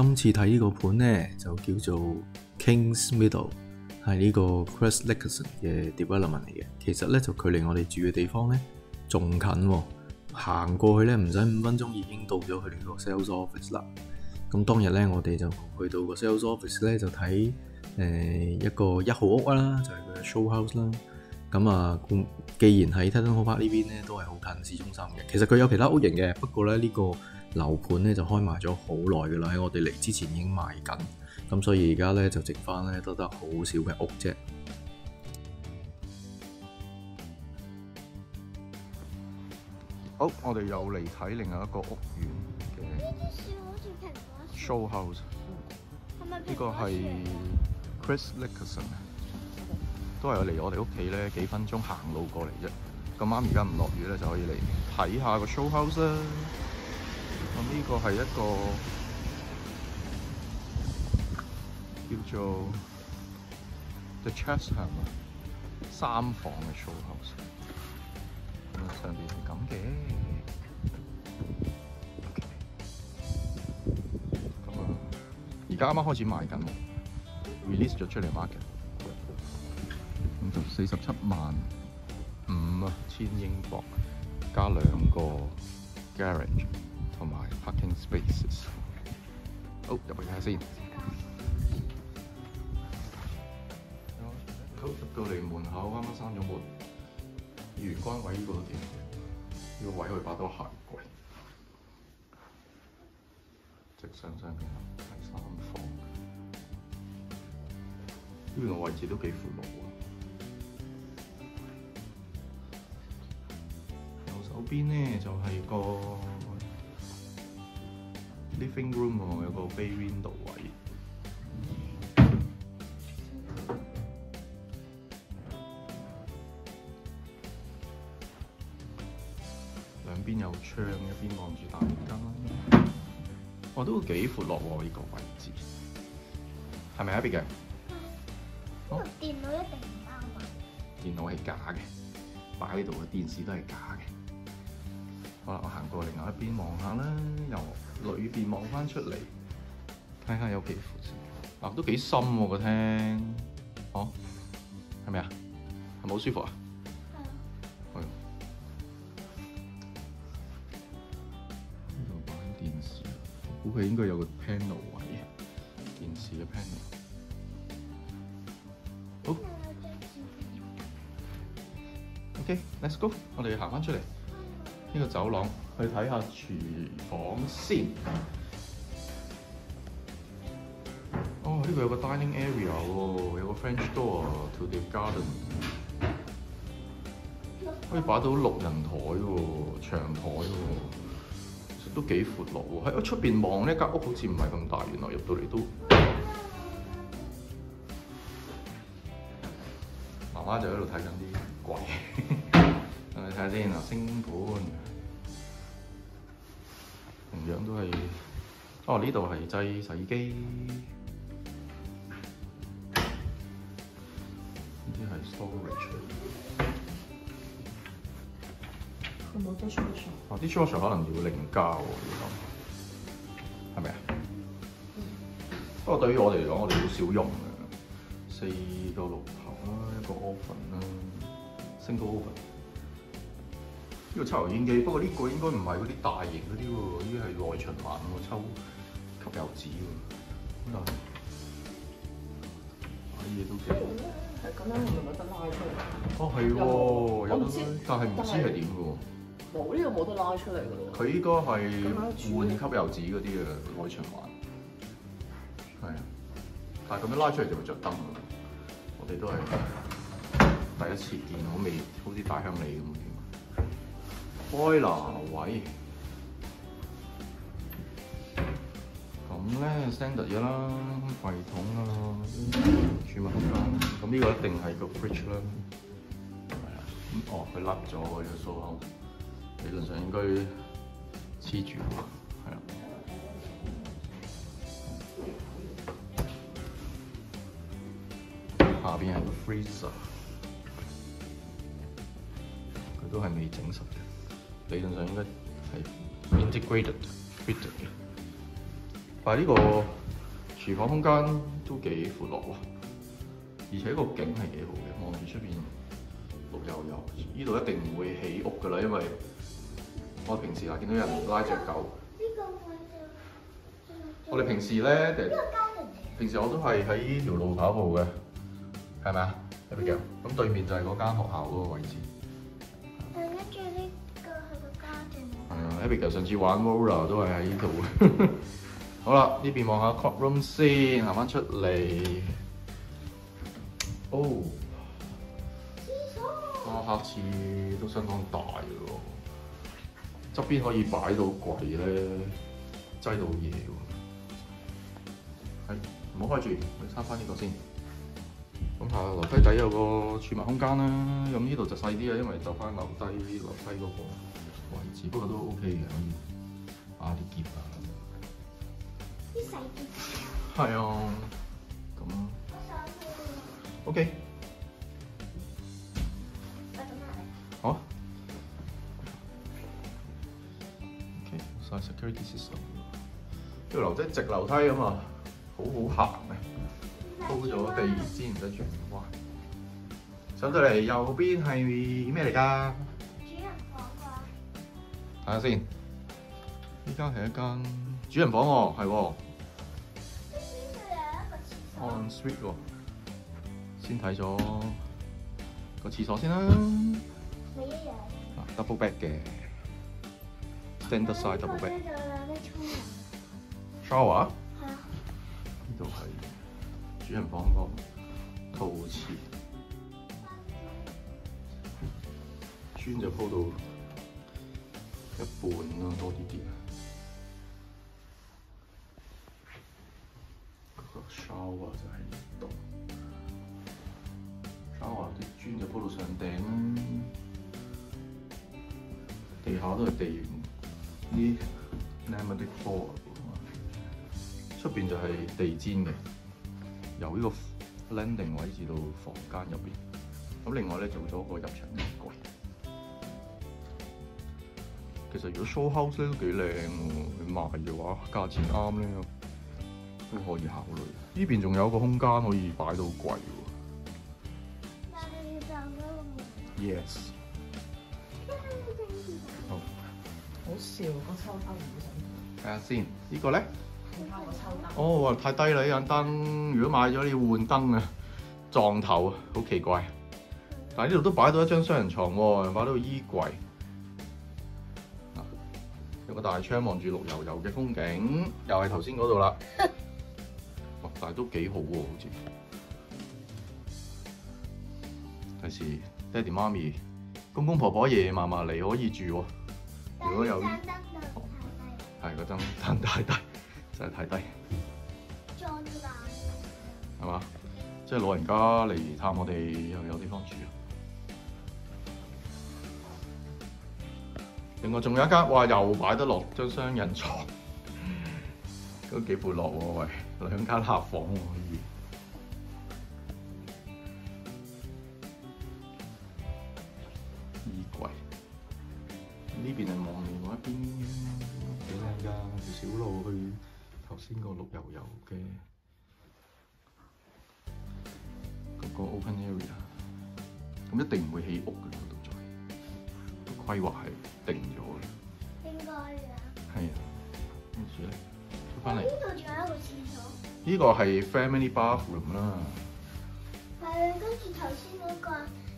今次睇呢個盤咧就叫做 Kings Middle，係呢個 Chris Nicholson 嘅 development 嚟嘅。其實咧就距離我哋住嘅地方咧仲近喎，行過去咧唔使五分鐘已經到咗佢哋個 sales office 啦。咁當日咧我哋就去到個 sales office 咧就睇誒、一個一號屋啦，就係佢嘅 show house 啦。咁啊，既然喺 Tatton Hall Park 呢邊咧都係好近市中心嘅，其實佢有其他屋型嘅，不過咧呢、呢個樓盤咧就開賣咗好耐㗎啦，喺我哋嚟之前已經賣緊，咁所以而家咧就剩翻咧都得好少嘅屋啫。好，我哋又嚟睇另外一個屋苑嘅 show house，呢個係 Chris Nicholson。都係嚟我哋屋企咧幾分鐘行路過嚟啫。咁啱而家唔落雨咧，就可以嚟睇下個 show house 啦。呢個係一個叫做 The Chesham 三房嘅 show house。咁上邊係咁嘅。咁啊，而家啱啱開始賣緊，release 咗出嚟 market。就四十七萬五千英鎊，加兩個 garage parking spaces。好，入去睇下先。入到嚟門口，啱啱閂咗門。玄關位呢個都幾好，呢個位可以擺多鞋櫃。直上上邊第三房，呢邊個位置都幾闊落喎。嗰邊咧就係個 living room 喎，有個 bay window 位。兩邊有窗，一邊望住大街。我，都幾闊落喎！呢個位置係咪啊？Big 嘅？哦，電腦一定唔啱啊！電腦係假嘅，擺喺度嘅電視都係假嘅。好啦，我行過另外一邊望下啦，由裏邊望翻出嚟，睇下有幾闊先。啊，都幾深喎個廳，哦，係咪啊？係咪好舒服啊？係。呢度擺電視，我估佢應該有個 panel 位，電視嘅 panel。好。OK，let's go，我哋行翻出嚟。呢個走廊去睇下廚房先。哦，呢度有個 dining area 喎，有個 French door to the garden，可以擺到六人台喎，長台喎，其實都幾闊落喎。喺出邊望呢間屋好似唔係咁大，原來入到嚟都。媽媽就喺度睇緊啲櫃。睇下先啊，星盤係，哦呢度係製洗衣機，呢啲係 storage。佢冇啲 storage。哦，啲 storage 可能要另交喎，呢個係咪啊？不過對於我哋嚟講，我哋好少用嘅，四個爐頭啦，一個 oven 啦，single oven。呢個抽油煙機，不過呢個應該唔係嗰啲大型嗰啲喎，呢啲係內循環喎，抽吸油紙喎。咁啊，啲嘢都幾係咁樣，係咪冇得拉出嚟？哦，係喎，有得我唔知，但係唔知係點嘅喎。冇呢個冇得拉出嚟嘅喎。佢應該係換吸油紙嗰啲嘅內循環。係啊，但係咁樣拉出嚟就會着燈㗎。我哋都係第一次見，好味，好似大鄉里咁。開拿位，咁咧 standard 嘢啦，櫃桶啊，儲物空間，咁呢個一定係個 fridge 啦，係啊，咁哦佢甩咗個數口，理論上應該黐住，係啊，下邊係個 freezer，佢都係未整實嘅。理論上應該係 integrated fitted 嘅。但係呢個廚房空間都幾闊落喎，而且個景係幾好嘅，望住出邊綠油油，呢度一定唔會起屋㗎啦，因為我平時嗱見到有人拉只狗，我哋平時咧平時我都係喺呢條路跑步嘅，係咪啊咁對面就係嗰間學校嗰個位置。，Abigail 上次玩 roller 都係喺呢度。好啦，呢邊望下 court room 先，行翻出嚟。哦，廁所。哇，客廁都相當大嘅喎，側邊可以擺到櫃咧，擠到嘢喎。係，唔好開住，我哋閂翻呢個先。咁下樓梯底有個儲物空間啦，咁呢度就細啲啊，因為就翻樓低樓梯嗰個位置，不過都 OK 嘅，可以打啲夾啊。啲細啲。係啊，咁。OK。好啊。OK，晒 security system。呢個樓梯直樓梯啊嘛，好好行嘅，鋪咗地先唔使轉彎。上到嚟右邊係咩嚟㗎？睇下先。呢間係一間主人房喎，係喎。，on suite 喎。先睇咗個廁所先啦。咪一樣。啊，double bed 嘅，standard size double bed。就有得沖涼。shower 係啊。呢度係主人房個套廁，磚就鋪到一半啦，多啲啲。個 shower 就喺呢度，shower 啲磚就鋪到上頂，地下都係地緣啲 laminated floor 出邊就係地氈嘅，由呢個 landing 位至到房間入邊。咁另外咧做咗個入場櫃。其實如果 show house 咧都幾靚喎，你賣嘅話價錢啱咧都可以考慮。呢邊仲有個空間可以擺到櫃喎。Yes，好 好笑，個抽燈唔想睇下先，呢個咧。哦，哇太低啦！呢盞燈，如果買咗你要換燈啊，撞頭啊，好奇怪。但係呢度都擺到一張雙人床喎，又擺到個衣櫃。啊有個大窗望住綠油油嘅風景，又係頭先嗰度啦。哇！但係都幾好喎，好似。第時爹哋媽咪、公公婆婆、爺爺嫲嫲嚟可以住喎。如果有但係盞燈燈燈太低，真係太低。低，撞到爛。係嘛？即係老人家嚟探我哋又有地方住。另外仲有一間，哇！又擺得落張雙人床，都幾闊落喎，喂！兩間客房喎可以。衣櫃呢邊係望另外一邊，幾靚㗎！條小路去頭先個綠油油嘅。嗰個 open area，咁一定唔會起屋嘅，規劃係定咗嘅，應該嘅。係啊，跟住咧出翻嚟，呢度仲有一個廁所。呢個係 family bathroom 啦，係，跟住頭先嗰個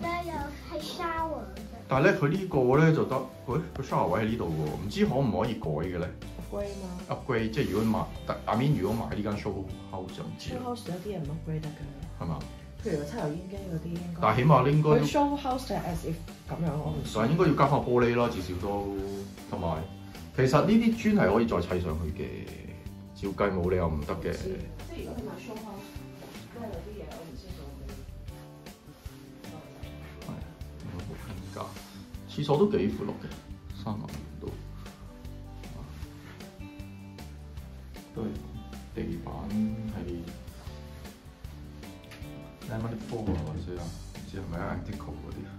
咧又係 shower 嘅。但係咧佢呢個咧就得，喂個 shower 位喺呢度喎，唔知可唔可以改嘅咧 upgrade 嘛？upgrade 即係如果買，阿 Min 如果買呢間 show house 就唔知，show 啦，house 有啲人 upgrade 得㗎。係嘛？譬如個抽油煙機嗰啲應該。但係起碼應該佢 show house 就係 as if 咁樣，我唔但係應該要加翻玻璃啦，至少都同埋其實呢啲磚係可以再砌上去嘅，照計冇理由唔得嘅。即係如果佢買 show house，都係有啲嘢我唔知道係有冇評價？廁所都幾闊落嘅，唔知係咪啊 antico 嗰啲啊，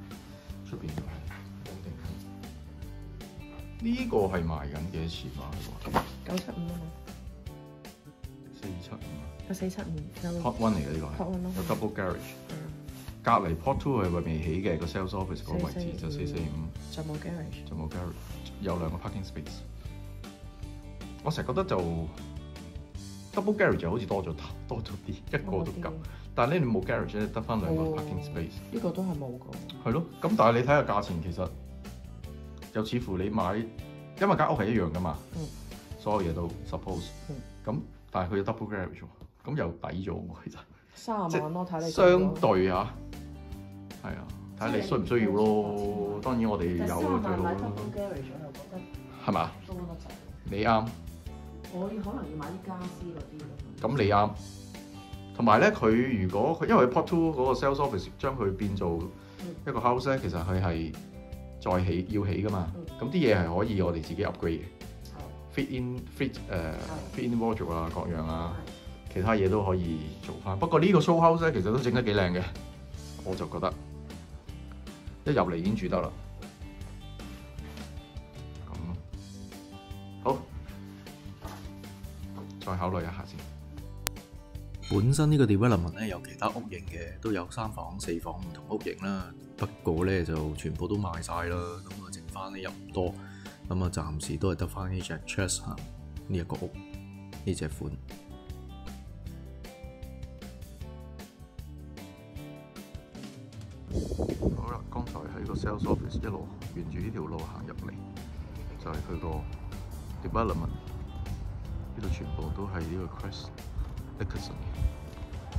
出邊就係肯定係。呢個係賣緊幾多錢啊？九七五啊嘛。四七五有四七五有 Pot One 嚟嘅呢個 Pot 係 one 咯有 double garage。隔離 Port Two 係未起嘅個 sales office 嗰個位置就四四五。就冇 garage。就冇 garage，有兩個 parking space。我成日覺得就 double garage 就好似多咗多咗啲，一個都夠。但係咧你冇 garage 咧，得翻兩個哦 parking space。呢個都係冇個。係咯，咁但係你睇下價錢，其實又似乎你買，因為間屋係一樣噶嘛，嗯所有嘢都 suppose 嗯。咁、但係佢有 double garage 喎，咁又抵咗喎，其實。三十萬咯，睇你相對嚇，係啊，睇你需唔需要咯。當然我哋有最好買啦，double garage 我又覺得係嘛？多得滯。你啱。我可能要買啲家私嗰啲咯。咁你啱。同埋咧，佢如果佢因為佢 Pot Two 嗰個 sales office 將佢變做一個 house 咧，其實佢係再起要起噶嘛。嗯咁啲嘢係可以我哋自己 upgrade 嘅，fit in fit 誒、fit in wardrobe 啊，各樣啊，其他嘢都可以做翻。不過呢個 show house 咧，其實都整得幾靚嘅，我就覺得一入嚟已經住得啦。咁好，再考慮一下先。本身呢個 development 咧有其他屋型嘅，都有三房、四房唔同屋型啦。不過咧就全部都賣晒啦，咁啊剩翻咧又唔多，咁啊暫時都係得翻呢只 chess 呢一個屋呢只款。好啦，剛才喺個 sales office 一路沿住呢條路行入嚟，就係佢個 development。呢度全部都係呢個 Crest Dickinson。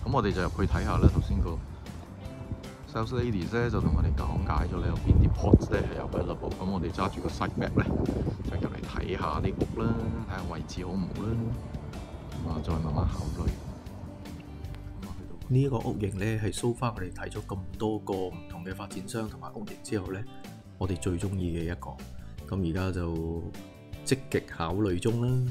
咁我哋就入去睇下啦。頭先個 sales ladies 咧就同我哋講解咗咧有邊啲 pots 咧係有 available。咁我哋揸住個 site map 咧就入嚟睇下啲屋啦，睇下位置好唔好啦。咁啊，再慢慢考慮。呢一個屋型咧係 so far 我哋睇咗咁多個唔同嘅發展商同埋屋型之後咧，我哋最中意嘅一個。咁而家就積極考慮中啦。